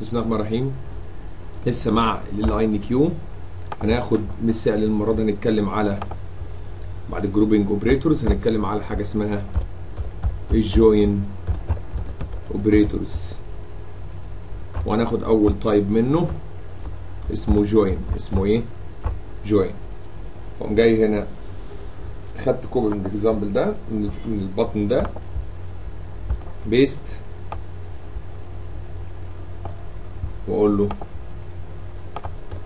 بسم الله الرحمن الرحيم. لسه مع LINQ. هناخد مثال المره دي هنتكلم على بعد ال grouping operators هنتكلم على حاجة اسمها ال join operators وهناخد أول type منه اسمه join اسمه إيه؟ join قوم جاي هنا خدت copy من ال example ده من ال button ده paste وأقول له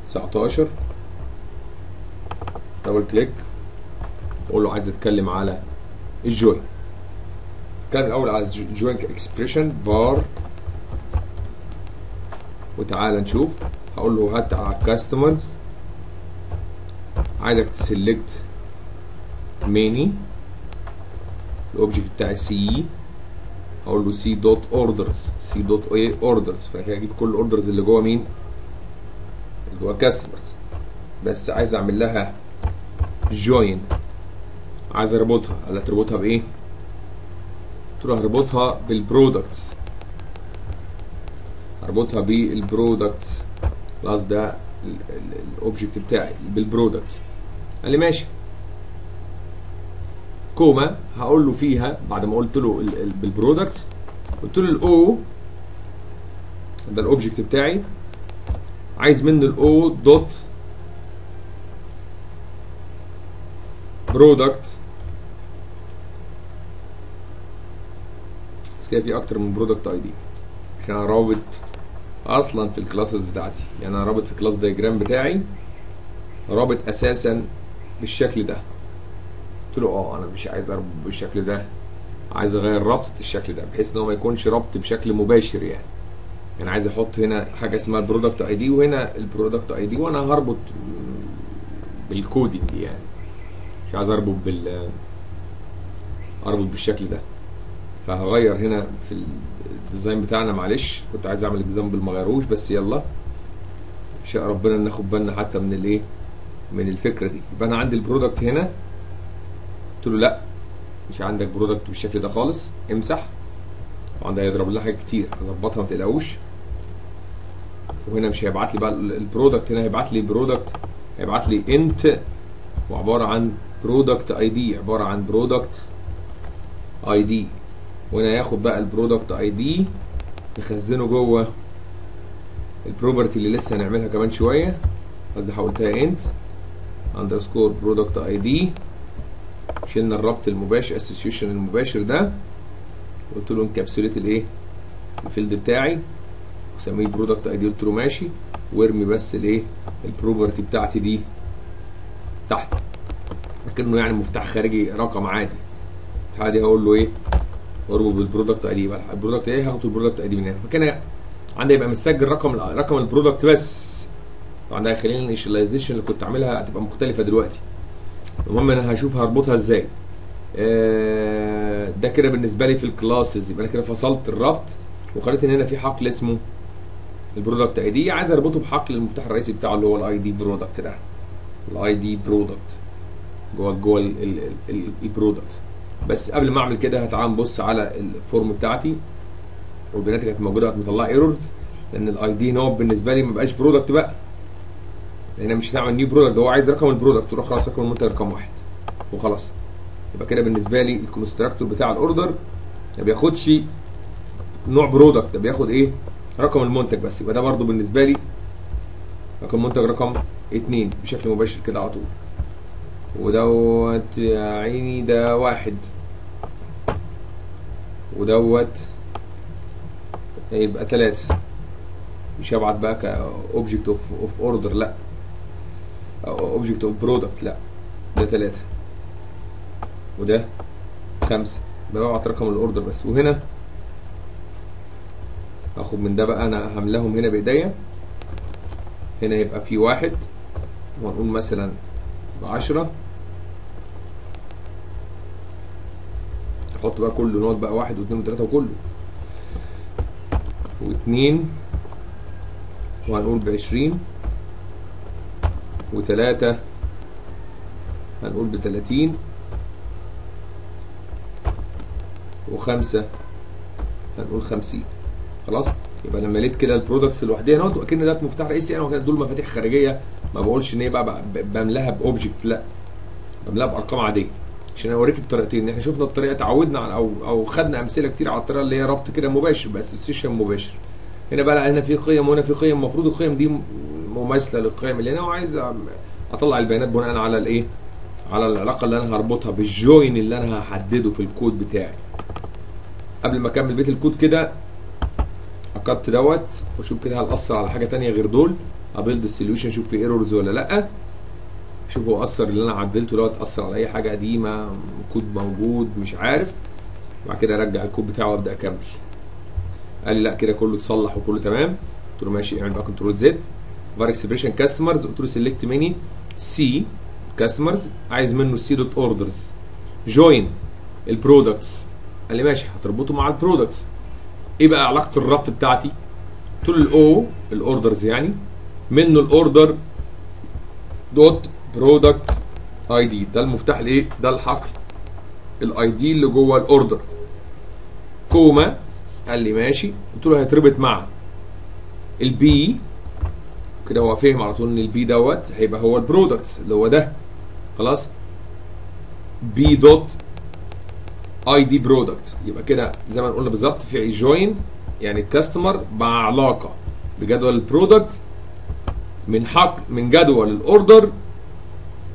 19 double click واقول له عايز أتكلم على ال join. اتكلم الأول على ال join expression bar وتعالى نشوف. هقول له هات على ال customers عايزك ت select many ال object بتاعي سي هقول له c dot orders c dot إيه orders فكده أجيب كل ال orders اللي جوه مين؟ اللي جوه customers بس عايز أعمل لها join عايز أربطها. قال لك تربطها بإيه؟ قلت له هربطها بال products اربطها بال products خلاص ده ال object بتاعي. بال products قال لي ماشي. comma هقول له فيها بعد ما قلت له بال products قلت له ال o ده ال object بتاعي. عايز منه ال o dot product بس كده في أكتر من product ID عشان أنا رابط أصلا في ال classes بتاعتي. يعني أنا رابط في ال class diagram بتاعي رابط أساسا بالشكل ده. قلت له آه أنا مش عايز أربط بالشكل ده عايز أغير ربطة الشكل ده بحيث إن هو ما يكونش ربط بشكل مباشر يعني. يعني عايز أحط هنا حاجة اسمها ال product ID وهنا ال product ID وأنا هربط بال coding يعني. مش عايز أربط بال أربط بالشكل ده. فهغير هنا في ال design بتاعنا معلش كنت عايز أعمل example ما غيروش بس يلا. شاء ربنا ناخد بالنا حتى من الايه من الفكرة دي. يبقى أنا عندي ال product هنا. قلت له لا مش عندك product بالشكل ده خالص امسح. طبعا ده هيضرب لنا حاجات كتير هظبطها ما تقلقوش. وهنا مش هيبعت لي بقى ال product هنا هيبعت لي product هيبعت لي int وعبارة عن product ID عبارة عن product ID وهنا ياخد بقى ال product ID يخزنه جوه ال property اللي لسه هنعملها كمان شوية. قصدي حولتها int underscore product ID شلنا الربط المباشر association المباشر ده قلت له encapsulate الايه؟ ال field بتاعي وسميه product ID قلت له ماشي. وارمي بس الايه؟ ال property بتاعتي دي تحت. لكنه يعني مفتاح خارجي رقم عادي. عادي هقول له إيه؟ اربط بال product ID بقى. ال product إيه؟ هاخد ال product ID من هنا. فكان عندي يبقى مسجل رقم رقم ال product بس. طبعا ده هيخليني ال initialization اللي كنت عاملها هتبقى مختلفة دلوقتي. المهم أنا هشوف هربطها إزاي. آه ده كده بالنسبة لي في ال classes. يبقى أنا كده فصلت الربط وخليت إن هنا في حقل اسمه ال product ID عايز أربطه بحقل المفتاح الرئيسي بتاعه اللي هو ال ID product ده. ال ID product جوه جوه ال product بس قبل ما أعمل كده تعال نبص على ال form بتاعتي. والبيانات كانت موجودة مطلعه errors لأن ال ID نوب بالنسبة لي ما بقاش product بقى. لأن مش هنعمل new product هو عايز رقم ال product تروح خلاص رقم المنتج رقم واحد. وخلاص. يبقى كده بالنسبة لي ال constructor بتاع ال order ما بياخدش نوع product ده بياخد إيه؟ رقم المنتج بس. يبقى ده برضو بالنسبة لي رقم المنتج رقم اتنين بشكل مباشر كده على طول. ودوت يا عيني ده واحد. ودوت يبقى تلاتة. مش هبعت بقى ك object of of order لا. object of product لا. ده تلاتة. وده خمسة. ببعت رقم الاوردر بس. وهنا أخد من ده بقى أنا هملاهم هنا بإيديا. هنا يبقى في واحد. وهنقول مثلا بعشرة. أحط بقى كله نقط بقى واحد واثنين وثلاثة وكله. واثنين وهنقول بعشرين. وتلاتة هنقول بتلاتين وخمسة. هنقول خمسين. خلاص؟ يبقى لما لقيت كده ال products لوحدها نوت واكن ده مفتاح رئيسي أنا وكده دول مفاتيح خارجية. ما بقولش إن هي بقى بملاها ب objects لا. بملاها بأرقام عادية. عشان أوريك الطريقتين. إحنا شفنا الطريقة اتعودنا على أو أو خدنا أمثلة كتير على الطريقة اللي هي ربط كده مباشر ب association مباشر. هنا بقى هنا في قيم وهنا في قيم. المفروض القيم دي مماثلة للقيم اللي هنا وعايز أطلع البيانات بناء على الإيه؟ على العلاقة اللي أنا هربطها بال join اللي أنا هحدده في الكود بتاعي. قبل ما أكمل بقية الكود كده أكت دوت وأشوف كده هل أثر على حاجة تانية غير دول. أ build ال solution أشوف في errors ولا لأ. شوف هو أثر اللي أنا عدلته دوت أثر على أي حاجة قديمة كود موجود مش عارف. بعد كده أرجع الكود بتاعه وأبدأ أكمل. قال لي لأ كده كله اتصلح وكله تمام. قلت له ماشي اعمل بقى control Z. var expression customers قلت له select many C customers عايز منه ال C dot orders join ال products قال لي ماشي هتربطه مع ال products إيه بقى علاقة الربط بتاعتي قلت له ال O ال orders يعني منه ال order dot product ID ده المفتاح الايه ده الحقل. ال ID اللي جوه ال order comma قال لي ماشي. قلت له هيتربط مع ال P كده هو فهم على طول إن ال P دوت هيبقى هو ال product اللي هو ده. خلاص؟ P dot ID product يبقى كده زي ما قلنا بالظبط في join يعني ال customer مع علاقة بجدول ال product من حق من جدول ال order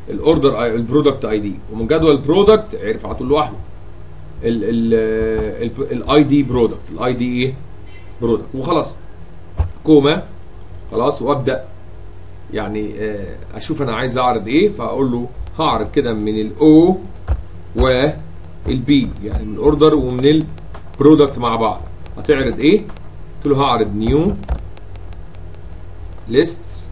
ال order ال product ID ومن جدول ال product عرف على طول لوحده. ال ID product ال ID إيه؟ product وخلاص. comma. خلاص وأبدأ. يعني آه، أشوف أنا عايز أعرض إيه فأقول له هعرض كده من ال O وال P يعني من ال order ومن ال product مع بعض. هتعرض إيه؟ قلت له هعرض new list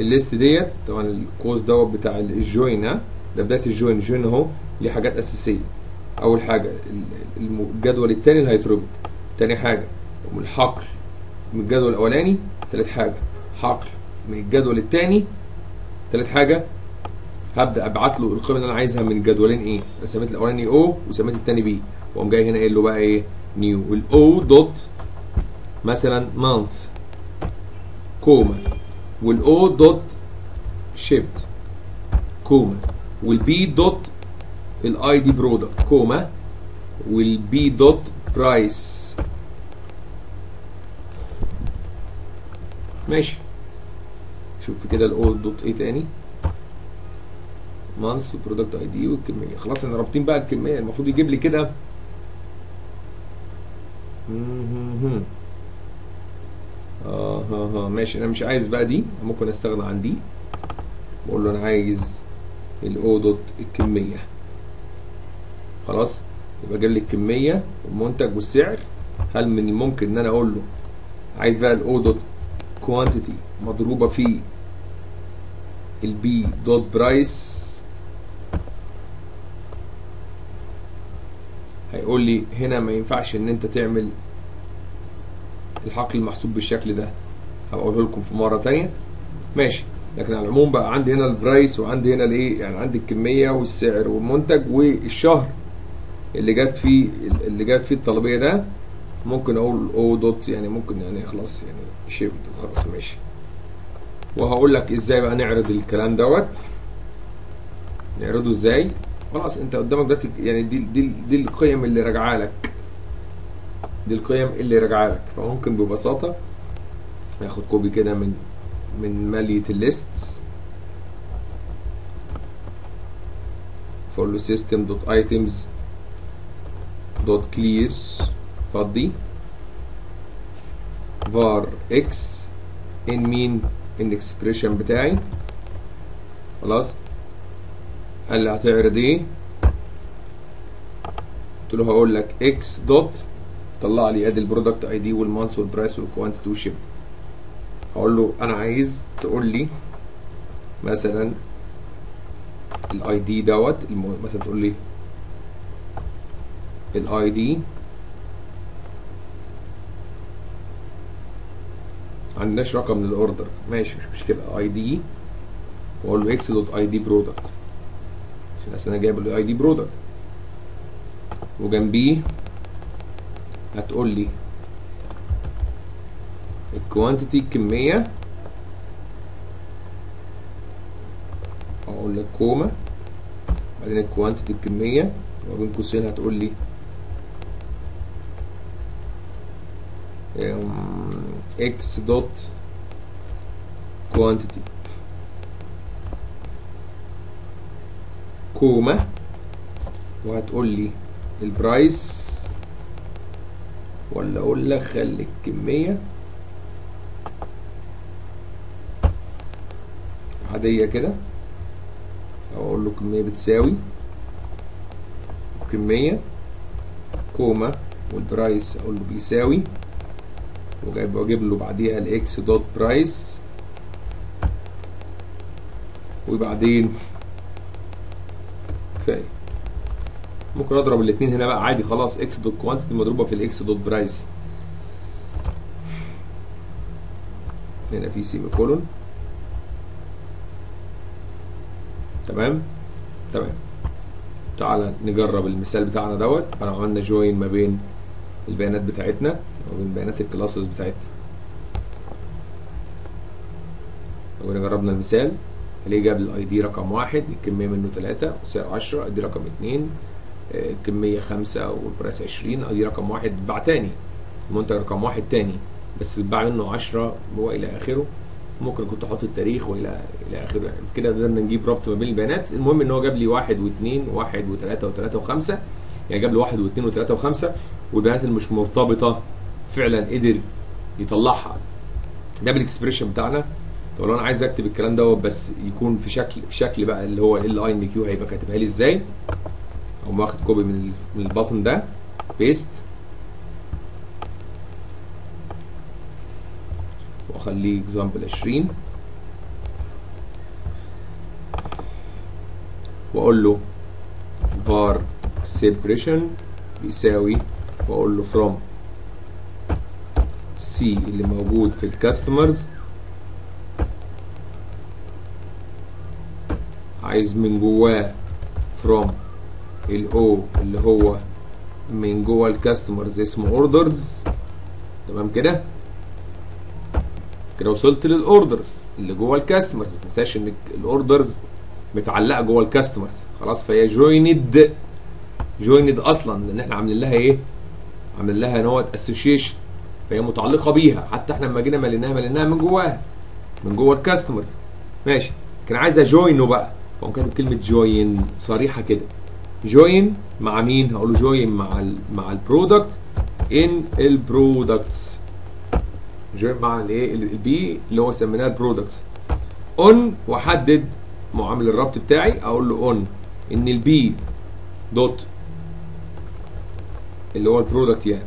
ال list ديت طبعا القوس دوت بتاع ال join ده بداية ال join ال join أهو ليه حاجات أساسية. أول حاجة الجدول الثاني اللي هيتربط. تاني حاجة الحقل من الجدول الأولاني تالت حاجة. حقل من الجدول الثاني تالت حاجة. هبدأ أبعت له القيمة اللي أنا عايزها من الجدولين إيه؟ أنا سميت الأولاني O وسميت الثاني P وأقوم جاي هنا قايل له بقى إيه؟ new وال O dot مثلا month comma. وال O dot shipped comma. وال P dot ال ID product comma وال P dot price ماشي. شوف كده ال O dot إيه تاني. month و product ID والكميه خلاص إحنا رابطين بقى الكمية. المفروض يجيب لي كده. آه ها ماشي. أنا مش عايز بقى دي. ممكن أستغنى عن دي. بقول له أنا عايز ال O dot الكمية. خلاص؟ يبقى جاب لي الكمية والمنتج والسعر. هل من الممكن إن أنا أقول له عايز بقى ال O dot quantity مضروبة في ال P dot price هيقول لي هنا ما ينفعش إن أنت تعمل الحقل المحسوب بالشكل ده. هبقوله لكم في مرة تانية. ماشي. لكن على العموم بقى عندي هنا ال price وعندي هنا الايه يعني عندي الكمية والسعر والمنتج والشهر. اللي جت فيه اللي جت فيه الطلبية ده ممكن أقول O dot يعني ممكن يعني خلاص يعني shipped وخلاص ماشي. وهقول لك إزاي بقى نعرض الكلام دوت. نعرضه إزاي؟ خلاص أنت قدامك دلوقتي يعني دي دي دي القيم اللي راجعة لك. دي القيم اللي راجعة لك. فممكن ببساطة ناخد copy كده من من مالية ال list. فاقول له system dot clears فضي var x in مين ال expression بتاعي. خلاص. قال لي هتعرض إيه؟ قلت له هقول لك x dot طلع لي ادي البرودكت اي دي والمانث والبرايس والكوانتيتي والشيب. هقول له أنا عايز تقول لي مثلا ال ID دوت مثلا تقول لي ال ID عندناش رقم لل order ماشي مش مشكلة. ID واقول له x dot ID product عشان اصل أنا جايب ال ID product وجنبيه هتقول لي ال quantity الكمية أقول لك comma. بعدين ال quantity الكمية وبين قوسين هتقول لي x dot quantity comma. وهتقول لي ال price ولا أقول لك خلي الكمية؟ عادية كده. أو أقول له كمية بتساوي كمية. comma. وال price أقول له بيساوي وجايب واجيب له بعديها ال x dot price وبعدين كفاية. ممكن اضرب الاثنين هنا بقى. عادي خلاص. x dot quantity مضروبة في ال x dot price هنا في semicolon تمام؟ تمام. تعالى نجرب المثال بتاعنا دوت. أنا عملنا join ما بين البيانات بتاعتنا. وبين بيانات ال classes بتاعتنا. لو جربنا المثال اللي جاب ال ID رقم واحد الكمية منه 3 وسعر 10 ID رقم 2 الكمية 5 وال price 20 ID رقم واحد اتباع تاني. المنتج رقم واحد تاني بس اتباع منه 10 والى آخره. ممكن كنت أحط التاريخ وإلى إلى آخره. كده قدرنا نجيب ربط ما بين البيانات. المهم إن هو جاب لي واحد واثنين واحد وثلاثه وثلاثه وخمسة. يعني جاب لي واحد واثنين وثلاثه وخمسة والبيانات اللي مش مرتبطة فعلا قدر يطلعها. ده بال expression بتاعنا. طب لو أنا عايز أكتب الكلام دوت بس يكون في شكل في شكل بقى اللي هو ال LINQ هيبقى كاتبها لي إزاي؟ أو واخد copy من من البطن ده paste وأخليه example 20 وأقول له var separation بيساوي وأقول له from C اللي موجود في ال customers عايز من جواه from ال O اللي هو من جوه ال customers اسمه orders تمام كده؟ كده وصلت لل orders اللي جوه ال customers ما تنساش إن ال orders متعلقة جوه ال customers خلاص فهي joined joined أصلا لأن إحنا عاملين لها إيه؟ عاملين لها note association فهي متعلقة بيها. حتى إحنا لما جينا مليناها مليناها من جواها من جوه ال customers ماشي. كان عايز ا join ه بقى. فقوم كاتب كلمه join صريحة كده. join مع مين؟ هقول له join مع ال مع ال product ان ال products join مع الايه ال P اللي هو سميناه ال products on واحدد معامل الربط بتاعي. أقول له on إن ال P dot اللي هو ال product يعني.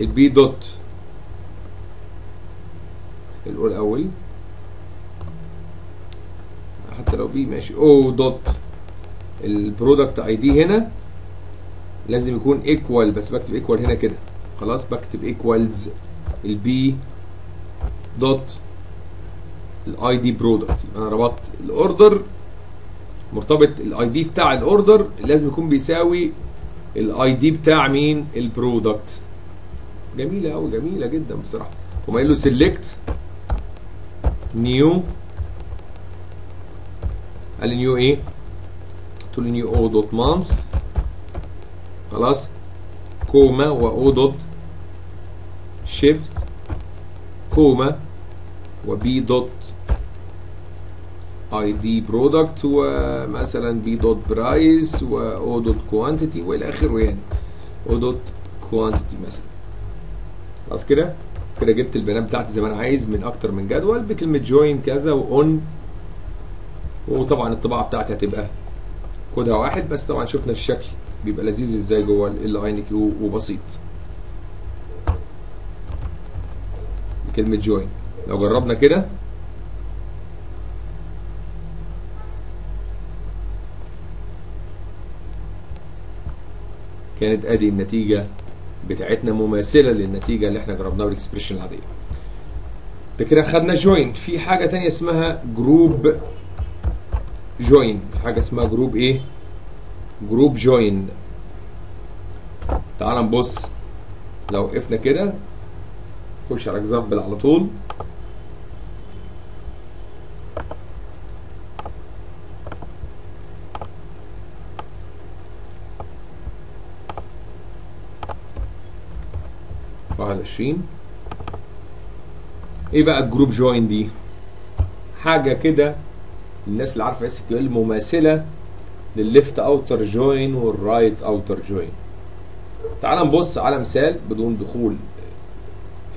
ال P dot. الأول حتى لو P ماشي. O dot. ال product ID هنا. لازم يكون equal بس بكتب equal هنا كده. خلاص بكتب equals ال P dot. ال ID product. أنا ربطت ال order. مرتبط ال ID بتاع ال order. لازم يكون بيساوي ال ID بتاع مين؟ ال product. جميلة قوي جميلة جدا بصراحة. وما قايل له select new قال لي new إيه؟ قلت له new O dot month خلاص. comma و O dot shift comma و P dot ID product ومثلا P dot price و O dot quantity والى آخره يعني. O dot quantity مثلا. خلاص كده؟ كده جبت البيانات بتاعتي زي ما أنا عايز من أكتر من جدول بكلمة join كذا و on وطبعا الطباعة بتاعتي هتبقى كودها واحد بس طبعا شفنا الشكل بيبقى لذيذ إزاي جوه ال LINQ وبسيط. بكلمة join لو جربنا كده. كانت أدي النتيجة بتاعتنا مماثلة للنتيجة اللي إحنا جربناها بال expression العادية. ده كده خدنا join في حاجة تانية اسمها group join حاجة اسمها group إيه؟ group join تعال نبص. لو وقفنا كده خش على example على طول. واحد وعشرين إيه بقى ال group join دي؟ حاجة كده الناس اللي عارفة SQL مماثلة للل left outer join وال right outer join. تعال نبص على مثال بدون دخول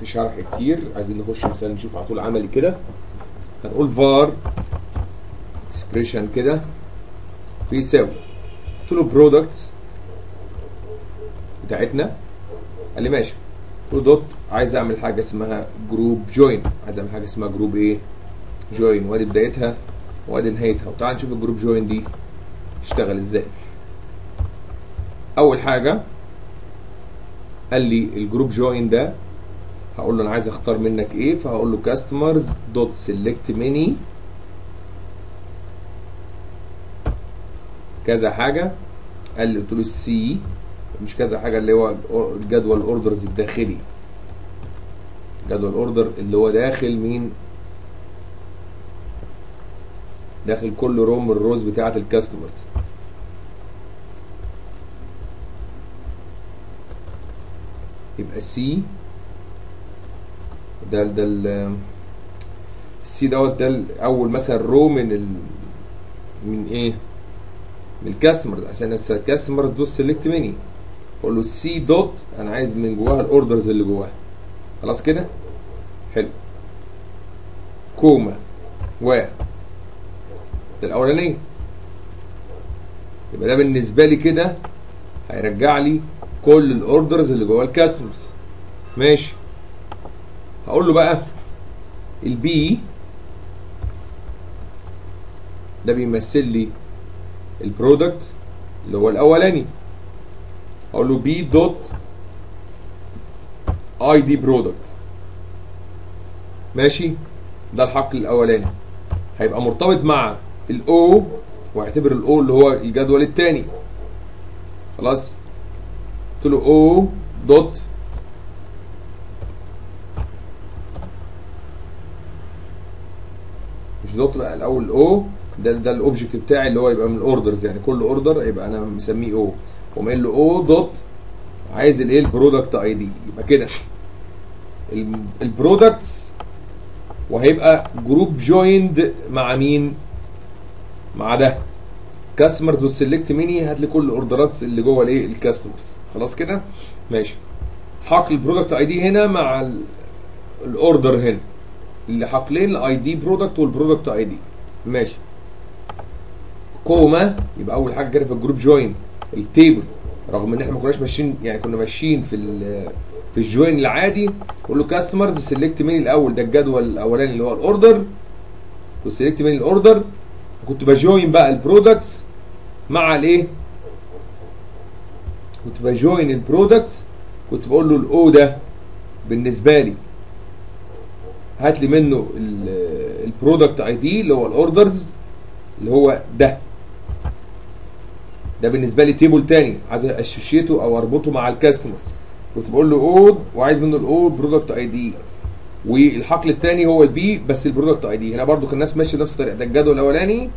في شرح كتير. عايزين نخش مثال نشوف على طول عملي كده. هنقول var expression كده. بيساوي. قلت له products بتاعتنا. قال لي ماشي. dot عايز أعمل حاجة اسمها group join عايز أعمل حاجة اسمها group إيه؟ join وأدي بدايتها وأدي نهايتها. وتعال نشوف ال group join دي تشتغل إزاي. أول حاجة قال لي ال group join ده هقول له أنا عايز أختار منك إيه؟ فهقول له customers dot select many كذا حاجة. قال لي قلت له ال C مش كذا حاجة اللي هو جدول ال orders الداخلي. جدول ال order اللي هو داخل مين؟ داخل كل row من ال rows بتاعة ال customers يبقى C ده ده ال C دوت ده أول مثلا row من ال من إيه؟ من ال customer عشان ال customer dot SelectMany بقول له c dot أنا عايز من جواها ال orders اللي جواها. خلاص كده؟ حلو. comma. و ده الأولانية. يبقى ده بالنسبة لي كده هيرجع لي كل ال orders اللي جوه ال customers ماشي. هقول له بقى ال p ده بيمثل لي ال product اللي هو الأولاني. أقول له p dot IDProduct ماشي؟ ده الحقل الأولاني. هيبقى مرتبط مع ال o واعتبر ال o اللي هو الجدول الثاني خلاص؟ قلت له o dot مش dot بقى الأول o ده ده ال object بتاعي اللي هو يبقى من ال orders يعني كل order يبقى أنا مسميه o واقوم قايل له o dot عايز الايه ال ProductID يبقى كده. ال products وهيبقى group joined مع مين؟ مع ده. customer تو ميني هات لي كل ال order ات اللي جوه الايه ال customers خلاص كده؟ ماشي. حقل ال ProductID هنا مع ال order هنا. اللي حقلين ال IDProduct وال ProductID ماشي. comma يبقى أول حاجة كده في ال group join ال table رغم إن إحنا ما كناش ماشيين يعني كنا ماشيين في في ال join العادي نقول له customers SelectMany الأول ده الجدول الأولاني اللي هو ال order وسيلكت مين الاوردر كنت بجوين بقى البرودكتس مع الايه كنت بجوين البرودكت كنت بقول له الاو ده بالنسبة لي. هات لي منه البرودكت اي دي اللي هو الاوردرز اللي هو ده. ده بالنسبة لي تيبل تاني عايز اشيته أو أربطه مع الكاستمرز. كنت بقول له أو وعايز منه الاو برودكت اي دي والحقل الثاني هو ال p بس ال ProductID هنا برضو كان الناس ماشيه بنفس الطريقة. ده الجدول الأولاني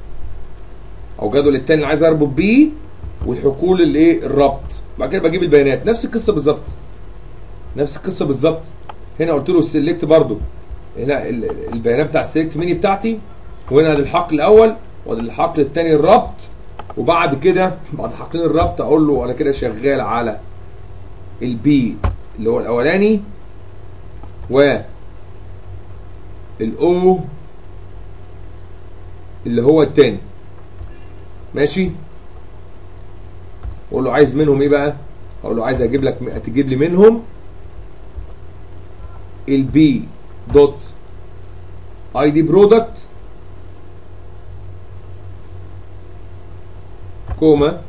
أو الجدول الثاني اللي عايز اربط بيه والحقول الايه الربط. بعد كده بجيب البيانات. نفس القصة بالظبط. نفس القصة بالظبط. هنا قلت له ال select برضو. هنا البيانات بتاع ال SelectMany بتاعتي. وهنا للحقل الأول وللحقل الثاني الربط. وبعد كده بعد حقلين الربط أقول له أنا كده شغال على ال p اللي هو الأولاني و ال o اللي هو التاني. ماشي؟ أقول له عايز منهم إيه بقى؟ أقول له عايز أجيب لك تجيب لي منهم ال p dot IDProduct comma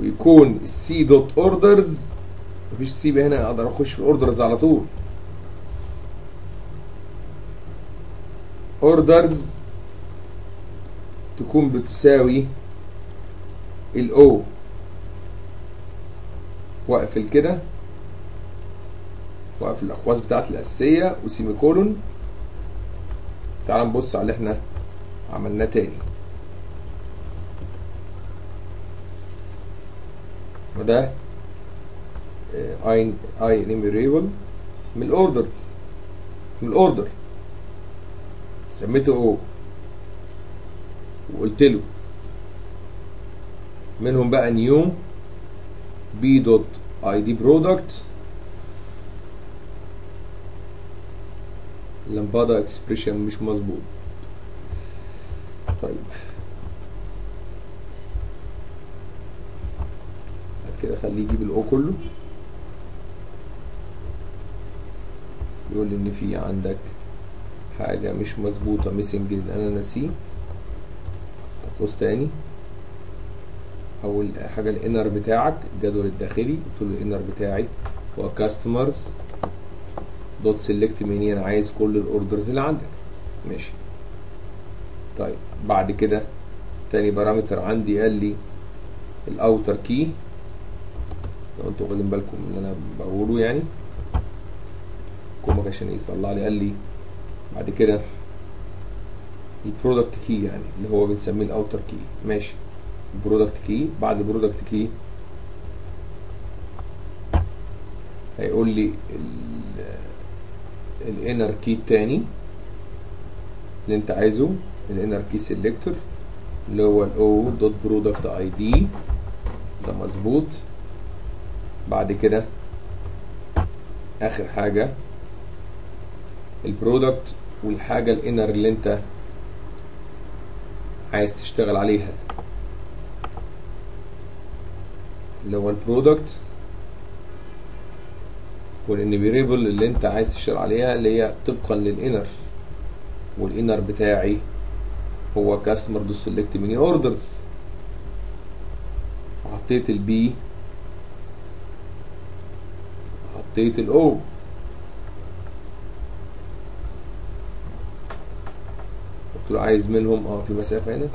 ويكون ال c dot orders مفيش سي هنا أقدر أخش في ال orders على طول. orders تكون بتساوي ال o واقفل كده. واقفل الأقواس بتاعتي الأساسية و semicolon تعال نبص على اللي إحنا عملناه تاني. وده اي IEnumerable من ال orders من ال order سميته o وقلت له. منهم بقى new p dot IDProduct lambda expression مش مظبوط. طيب. بعد كده خليه يجيب ال o كله. يقول لي إن في عندك حاجة مش مظبوطة missing أنا ناسيه. قوس تاني. أول حاجة ال inner بتاعك الجدول الداخلي قلت له ال inner بتاعي. هو customers dot SelectMany أنا عايز كل ال orders اللي عندك. ماشي. طيب بعد كده تاني parameter عندي قال لي ال outer key لو أنتوا واخدين بالكم من اللي أنا بقوله يعني. comma عشان يطلع لي قال لي بعد كده ال product key يعني اللي هو بنسميه ال outer key ماشي. ال product key بعد ال product key هيقول لي ال inner key التاني اللي انت عايزه ال inner key selector اللي هو ال o dot ProductID ده مظبوط. بعد كده آخر حاجة ال product والحاجة ال inner اللي انت عايز تشتغل عليها. اللي هو ال product وال IEnumerable اللي أنت عايز تشتغل عليها اللي هي طبقا لل inner وال inner بتاعي هو customer dot SelectMany orders حطيت ال P حطيت ال O قلت له عايز منهم. آه في مسافة هنا.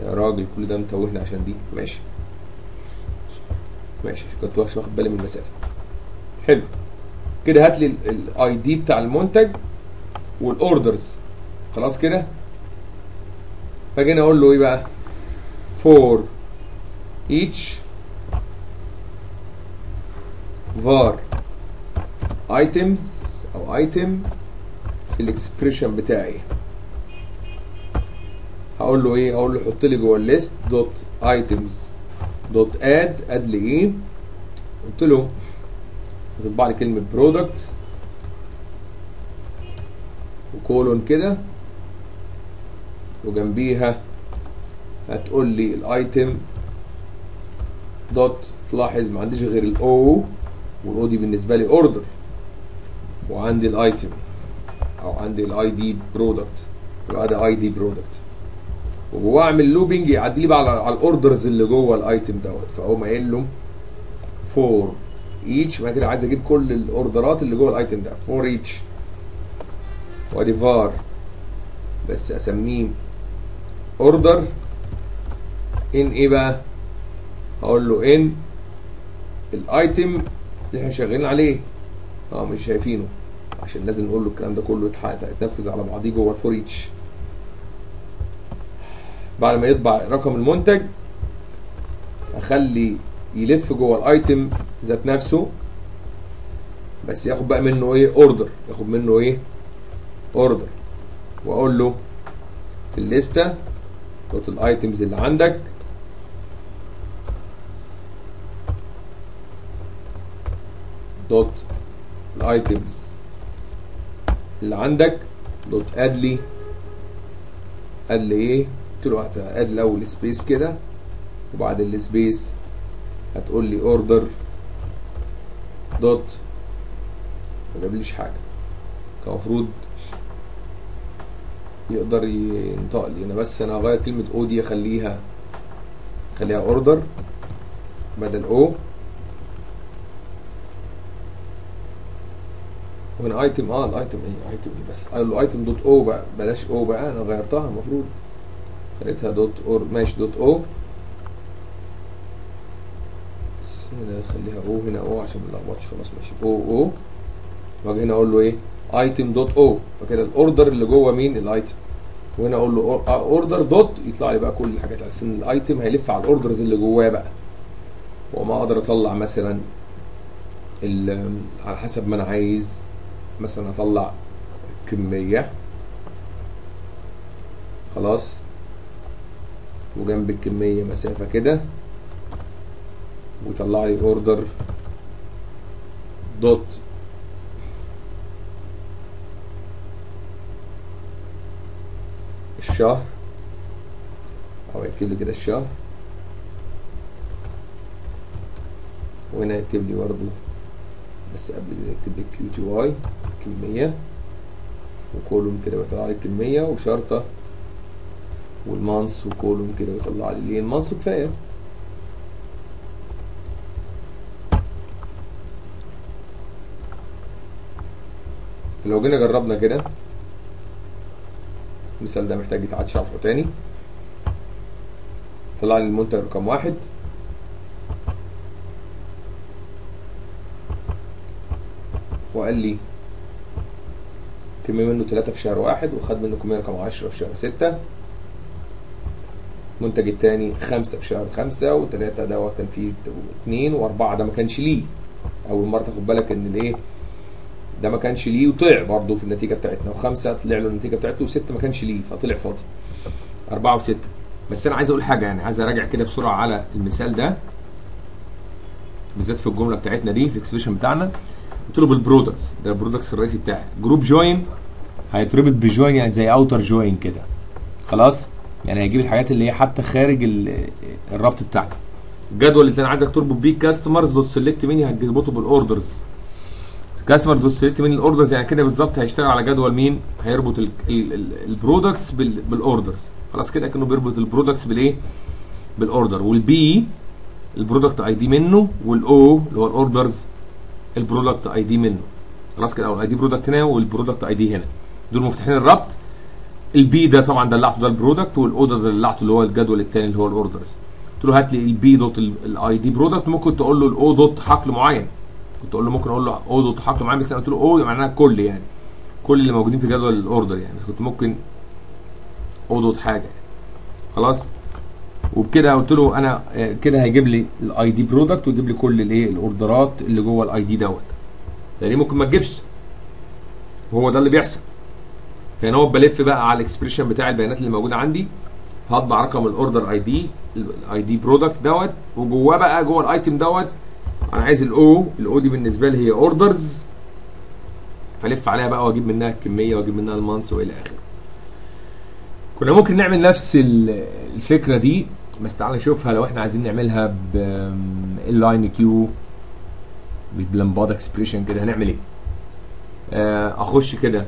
يا راجل كل ده متوهنا عشان دي. ماشي. ماشي كنت واخد بالي من المسافة. حلو. كده هات لي ال ID بتاع المنتج وال orders خلاص كده؟ فجينا أقول له إيه بقى؟ For each var items أو item في الاكسبريشن بتاعي. هقول له إيه؟ هقول له حط لي جوه ال list dot items dot add add لي إيه قلت له هتطبع لي كلمة product و colon كده. وجنبيها هتقول لي ال item dot تلاحظ ما عنديش غير ال O وال O دي بالنسبة لي order وعندي ال item أو عندي ال ID product يبقى ده ID product وجواه اعمل looping يعدي لي بقى على, ال orders اللي جوه ال item دوت. فأقوم قايل له for each بعد كده عايز أجيب كل ال order ات اللي جوه ال item ده. for each وأدي فار بس أسميه order in إيه بقى؟ هقول له in ال item اللي إحنا شغالين عليه. أه مش شايفينه. عشان لازم نقول له الكلام ده كله يتنفذ على بعضيه جوه ال for each بعد ما يطبع رقم المنتج أخلي يلف جوه ال item ذات نفسه بس ياخد بقى منه إيه؟ order ياخد منه إيه؟ order وأقول له في الليستة dot ال items اللي عندك. dot ال items اللي عندك dot add لي add لي إيه؟ له هت add الأول space كده وبعد ال space هتقول لي اوردر دوت ما جابليش حاجة. كان المفروض يقدر ينطق لي. أنا بس أنا هغير كلمة أو دي اخليها أخليها اوردر بدل أو وهنا ايتم آه الايتم إيه ايتم إيه بس. قال له ايتم دوت أو بقى بلاش أو بقى أنا غيرتها المفروض. خليتها dot order ماشي dot O هنا نخليها O هنا O عشان ما نلخبطش خلاص ماشي. O O. واجي هنا أقول له إيه؟ item dot O فكده ال order اللي جوه مين؟ ال item وهنا أقول له order dot يطلع لي بقى كل الحاجات. على إن ال item هيلف على ال orders اللي جواه بقى. وما أقدر أطلع مثلا على حسب ما أنا عايز مثلا أطلع كمية. خلاص. وجنب الكمية مسافة كده. ويطلع لي اوردر دوت الشهر. أو يكتب لي كده الشهر. وهنا يكتب لي برضه بس قبل كده يكتب لي كيو تي واي كمية. وكولوم كده ويطلع لي الكمية وشرطة والمانس وكولوم كده ويطلع لي. ليه؟ المانس كفاية. لو جينا جربنا كده المثال ده محتاج يتعاد شرحه تاني. طلع لي المنتج رقم واحد. وقال لي كمية منه تلاتة في شهر واحد وخد منه كمية رقم عشرة في شهر ستة. المنتج التاني خمسة في شهر خمسة وتلاتة ده كان فيه اتنين وأربعة ده ما كانش ليه. أول مرة تاخد بالك إن الإيه؟ ده ما كانش ليه وطلع برضه في النتيجة بتاعتنا. وخمسة طلع له النتيجة بتاعته وستة ما كانش ليه فطلع فاضي. أربعة وستة. بس أنا عايز أقول حاجة يعني عايز أراجع كده بسرعة على المثال ده بالذات في الجملة بتاعتنا دي في ال expression بتاعنا. قلت له بال products ده ال products الرئيسي بتاعي. group join هيتربط ب join يعني زي outer join كده. خلاص؟ يعني هيجيب الحاجات اللي هي حتى خارج ال- الربط بتاعك الجدول اللي أنا عايزك تربط بيه customers dot select many هتربطه بال orders customer dot select many ال orders يعني كده بالظبط هيشتغل على جدول مين؟ هيربط ال products بال orders خلاص كده كأنه بيربط ال products بالإيه؟ بال order وال P ال product ID منه وال O اللي هو ال orders ال product ID منه. خلاص كده أو ال ID product هنا وال product ID هنا. دول مفتاحين الربط. ال P ده طبعا دلعته ده ال product وال O ده دلعته اللي هو الجدول الثاني اللي هو ال orders قلت له هات لي ال P dot ال ID product ممكن تقول له ال O dot حقل معين. كنت أقول له ممكن أقول له O dot حقل معين بس أنا قلت له O معناها كل يعني. كل اللي موجودين في جدول ال order يعني. كنت ممكن O dot حاجة. خلاص؟ وبكده قلت له أنا آه، كده هيجيب لي ال ID product ويجيب لي كل الايه ال order ات اللي جوه ال ID دوت. يعني ممكن ما تجيبش. وهو ده اللي بيحصل. فهنا هو بلف بقى على ال expression بتاع البيانات اللي موجودة عندي. هطبع رقم ال order ID ال ID product دوت وجواه بقى جوه ال item دوت أنا عايز ال O ال O دي بالنسبة لي هي orders فالف عليها بقى وأجيب منها الكمية وأجيب منها ال month وإلى آخره. كنا ممكن نعمل نفس ال- الفكرة دي بس تعالى نشوفها لو إحنا عايزين نعملها ب ال LINQ بال lambda expression كده. هنعمل إيه؟ آه، أخش كده.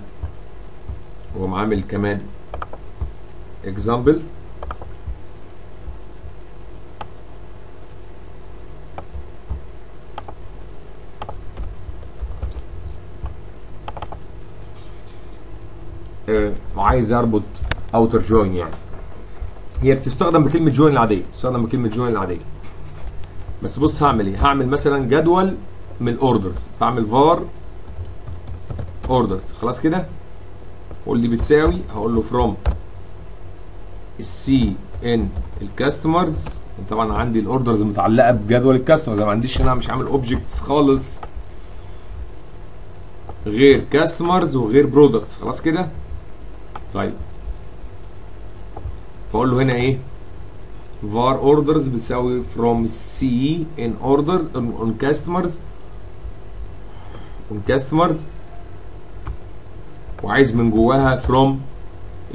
واقوم عامل كمان. example وعايز أربط outer join يعني. هي بتستخدم بكلمة join العادية بتستخدم بكلمة join العادية. بس بص هعمل إيه؟ هعمل مثلا جدول من ال orders فاعمل var orders خلاص كده؟ قول لي بتساوي هقول له from ال C in ال customers طبعا عندي ال orders متعلقة بجدول ال customers ما عنديش هنا مش عامل objects خالص غير customers وغير products خلاص كده؟ طيب. فأقول له هنا إيه؟ var orders بتساوي from c in order on, on customers on customers وعايز من جواها from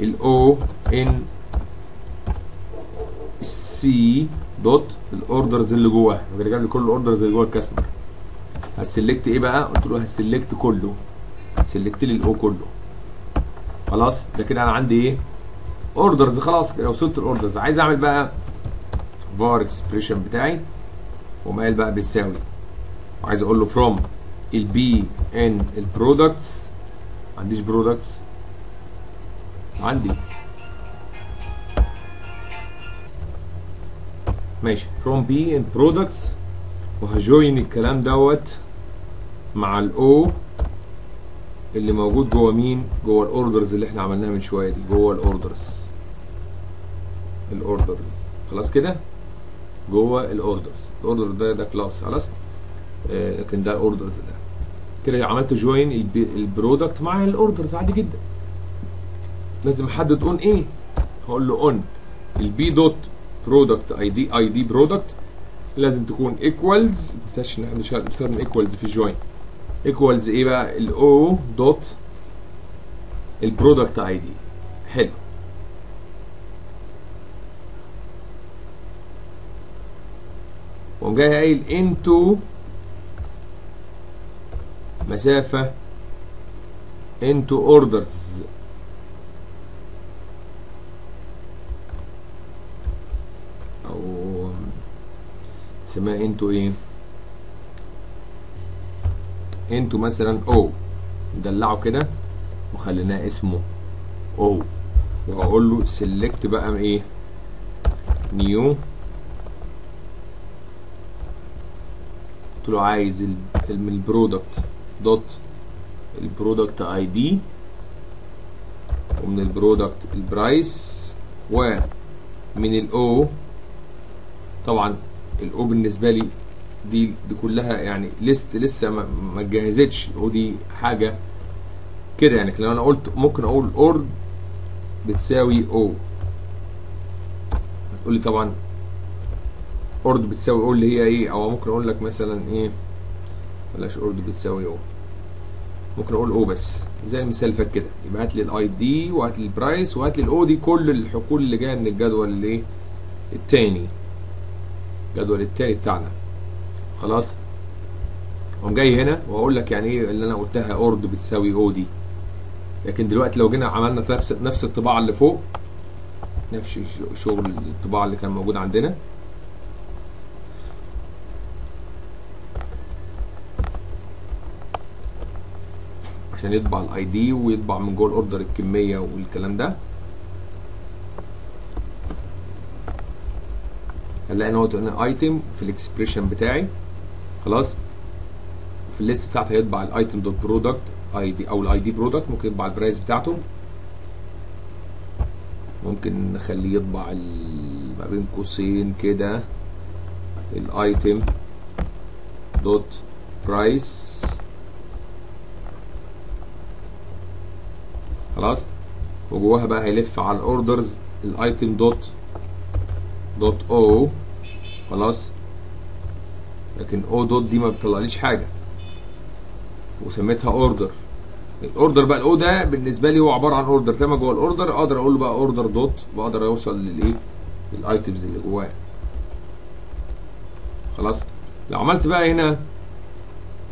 ال o in c dot ال orders اللي جواها. جاب لي كل ال orders اللي جوه ال customer ه select إيه بقى؟ قلت له ه select كله. select لي ال o كله. خلاص؟ ده كده أنا عندي إيه؟ اوردرز خلاص كده وصلت ال orders عايز أعمل بقى var expression بتاعي وقام قايل بقى بيساوي وعايز أقول له from ال p in ال products عنديش products. عندي. ماشي. From p in products. وه join الكلام دوت مع ال o اللي موجود جوه مين؟ جوه ال orders اللي إحنا عملناها من شوية دي. جوه الاوردرز الاوردرز خلاص كده؟ جوه الاوردرز الاوردر ده ده كلاس خلاص؟ آه، لكن ده orders ده. كده عملت join ال product مع ال orders عادي جدا. لازم احدد on إيه؟ هقول له on ال p dot product ID ID product لازم تكون equals ما إن إحنا بنستخدم equals في ال join equals إيه بقى؟ ال o dot ال product ID حلو. وقوم جاي قايل into مسافة into orders أو اسمها into إيه؟ into مثلا أو ندلعه كده وخليناه اسمه o وهقول له select بقى إيه؟ new قلت له عايز البرودكت دوت البرودكت اي دي ومن البرودكت البرايس ومن الاو طبعا الاو بالنسبة لي دي دي كلها يعني list لسه ما اتجهزتش ال o دي حاجة كده يعني. لو أنا قلت ممكن أقول ord بتساوي o هتقول لي طبعا ord بتساوي o اللي هي إيه؟ أو ممكن أقول لك مثلا إيه؟ بلاش ord بتساوي o ممكن أقول o بس. زي المثال اللي فات كده. يبقى هات لي ال ID وهات لي ال price وهات لي ال o دي كل الحقول اللي جاية من الجدول الايه التاني. الجدول التاني بتاعنا. خلاص؟ أقوم جاي هنا وأقول لك يعني إيه اللي أنا قلتها ord بتساوي o دي لكن دلوقتي لو جينا عملنا نفس نفس الطباعة اللي فوق نفس شغل الطباعة اللي كان موجود عندنا عشان يطبع ال ID ويطبع من جوه ال order الكمية والكلام ده. هنلاقي ان هو هنا item في ال expression بتاعي. خلاص. وفي ال list بتاعتي هيطبع ال item dot product ID أو ال ID product ممكن يطبع ال price بتاعته. ممكن نخليه يطبع ما بين قوسين كده. ال item dot price خلاص؟ وجواها بقى هيلف على ال orders ال item dot dot o خلاص؟ لكن o dot دي ما بتطلعليش حاجة. وسميتها order ال order بقى ال o ده بالنسبة لي هو عبارة عن order تمام جوه ال order أقدر أقول بقى order dot وأقدر أوصل للإيه؟ ال items اللي جواه. خلاص؟ لو عملت بقى هنا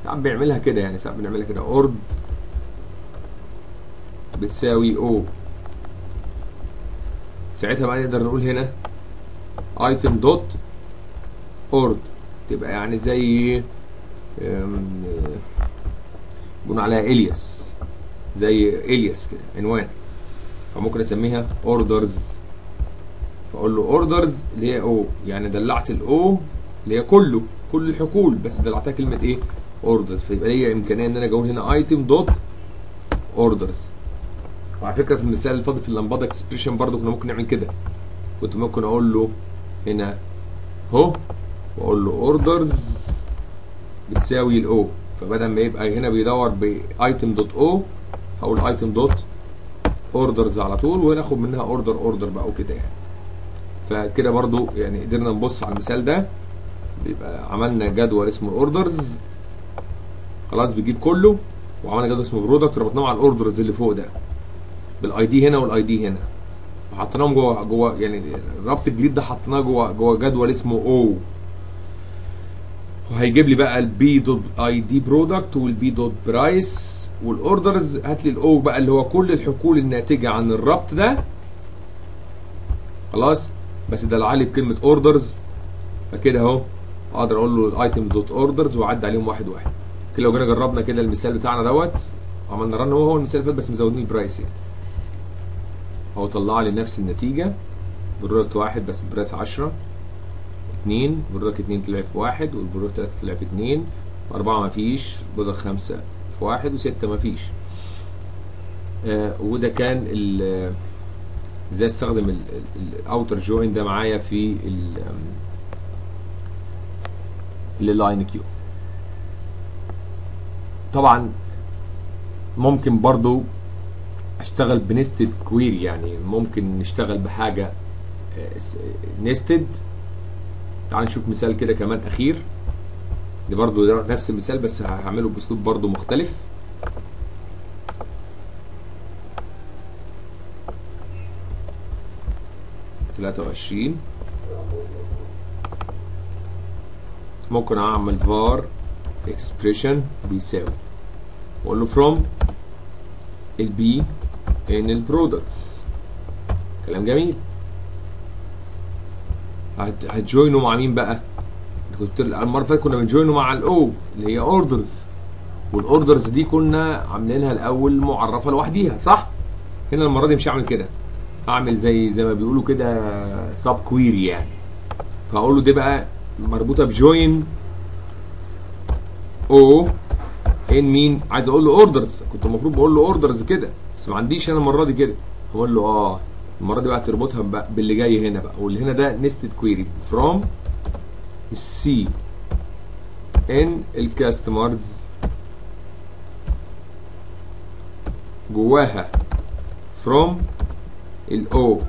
ساعات بيعملها كده يعني ساعات بنعملها كده. ord بتساوي o ساعتها بقى نقدر نقول هنا item dot ord تبقى يعني زي بنقول عليها alias زي ال alias كده عنوان. فممكن أسميها orders فأقول له orders اللي هي o يعني دلعت ال o اللي هي كله كل الحقول بس دلعتها كلمة إيه؟ orders فيبقى ليا إمكانية إن أنا أقول هنا item dot orders وعلى فكرة في المثال اللي فاضل في ال lambda expression برضو كنا ممكن نعمل كده. كنت ممكن أقول له هنا هو وأقول له orders بتساوي ال o فبدل ما يبقى هنا بيدور ب item dot o هقول item dot orders على طول وناخد منها order order بقى وكده يعني. فكده برضو يعني قدرنا نبص على المثال ده. بيبقى عملنا جدول اسمه orders خلاص بيجيب كله وعملنا جدول اسمه product ربطناه مع ال orders اللي فوق ده. بال ID هنا وال ID هنا. وحطيناهم جوه جوه يعني الربط الجديد ده حطيناه جوه جوه جدول اسمه o وهيجيب لي بقى ال p dot ID product وال p dot price وال orders هات لي ال o بقى اللي هو كل الحقول الناتجة عن الربط ده. خلاص؟ بس ده لي بكلمة orders فكده اهو أقدر أقول له ال item dot orders واعدي عليهم واحد واحد. كده لو جينا جربنا كده المثال بتاعنا دوت عملنا run هو هو المثال اللي فات بس مزودين ال price يعني. هو طلع لي نفس النتيجة product واحد بس ال price 10 اتنين product اتنين طلع في واحد وال product تلاتة طلع في اتنين وأربعة مفيش product خمسة في واحد وستة مفيش آه وده كان إزاي استخدم ال outer join ده معايا في ال LINQ طبعا ممكن برضو أشتغل ب nested query يعني. ممكن نشتغل بحاجة nested. تعال نشوف مثال كده كمان أخير. دي برضو ده نفس المثال بس هعمله بأسلوب برضو مختلف. تلاتة وعشرين. ممكن أعمل var expression بيساوي وأقول له from ال p in ال products كلام جميل. هتجوينه مع مين بقى؟ كنت المرة اللي فاتت كنا بنجوينه مع ال o اللي هي orders وال orders دي كنا عاملينها الأول معرفة لوحديها صح؟ هنا المرة دي مش هعمل كده. هعمل زي زي ما بيقولوا كده sub query يعني. فاقول له دي بقى مربوطة ب join o in مين؟ عايز أقول له orders كنت المفروض بقول له orders كده. بس ما عنديش أنا المره دي كده. هقول له آه المرة دي بقى تربطها بقى باللي جاي هنا بقى. واللي هنا ده nested query from ال c in ال customers جواها from ال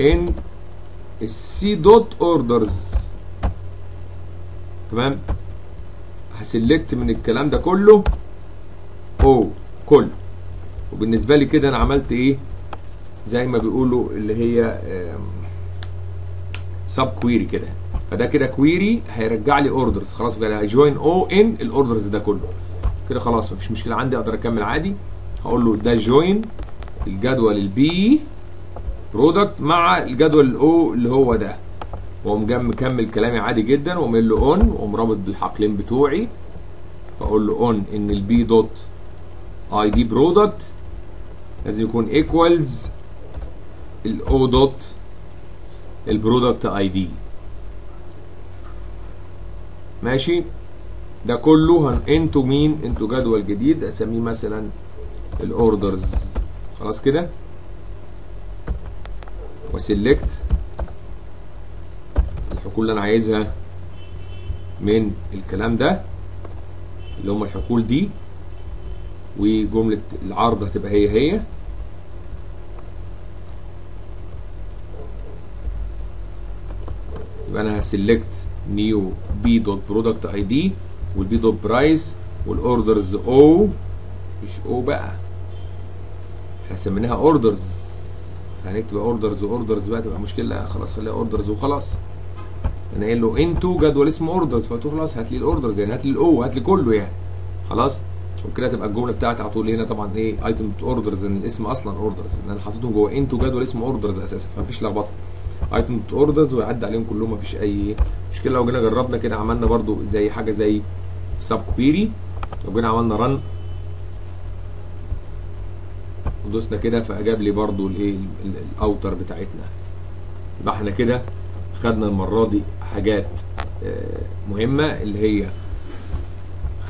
o in ال c dot orders تمام؟ ه select من الكلام ده كله o كله. وبالنسبة لي كده أنا عملت إيه؟ زي ما بيقولوا اللي هي sub query كده. فده كده query هيرجع لي orders خلاص بقى هي join o in ال orders ده كله. كده خلاص مفيش مشكلة. عندي أقدر أكمل عادي. هقول له ده join الجدول ال p product مع الجدول ال o اللي هو ده. وأقوم مكمل كلامي عادي جدا. وأقوم له on وأقوم رابط بالحقلين بتوعي. فأقول له on إن ال p dot ID product لازم يكون equals ال o dot ال product ID ماشي؟ ده كله انتو مين انتو جدول جديد أسميه مثلا الاوردرز خلاص كده؟ وسلكت الحقول اللي أنا عايزها من الكلام ده اللي هم الحقول دي. وجملة العرض هتبقى هي هي. يبقى أنا ه select new p dot product ID وال p dot price وال orders o مش o بقى. إحنا سميناها orders هنكتب orders و orders بقى تبقى مشكلة. خلاص خليها orders وخلاص أنا قايل له into جدول اسمه orders فقلت له خلاص هات لي ال orders يعني هات لي ال o هات لي كله يعني. خلاص؟ وكده تبقى الجملة بتاعتي على طول. هنا طبعا إيه item orders إن الاسم أصلا orders إن أنا حاططهم جوه into جدول اسمه orders أساسا فمفيش لخبطة. item orders ويعدي عليهم كلهم مفيش أي مشكلة. لو جينا جربنا كده عملنا برده زي حاجة زي sub query لو جينا عملنا run ودوسنا كده فاجاب لي برده الايه ال outer بتاعتنا. يبقى إحنا كده خدنا المرة دي حاجات مهمة اللي هي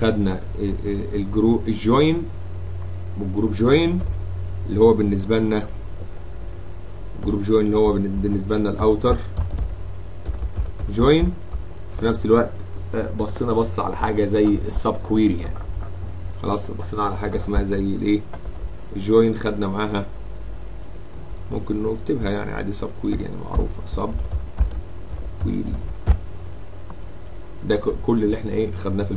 خدنا ال group ال join وال group join اللي هو بالنسبة لنا group join اللي هو بالنسبة لنا ال outer join. في نفس الوقت بصينا بص على حاجة زي ال sub query يعني. خلاص بصينا على حاجة اسمها زي الإيه؟ ال join خدنا معاها. ممكن نكتبها يعني عادي sub query يعني معروفة. sub query ده كل اللي إحنا إيه خدناه في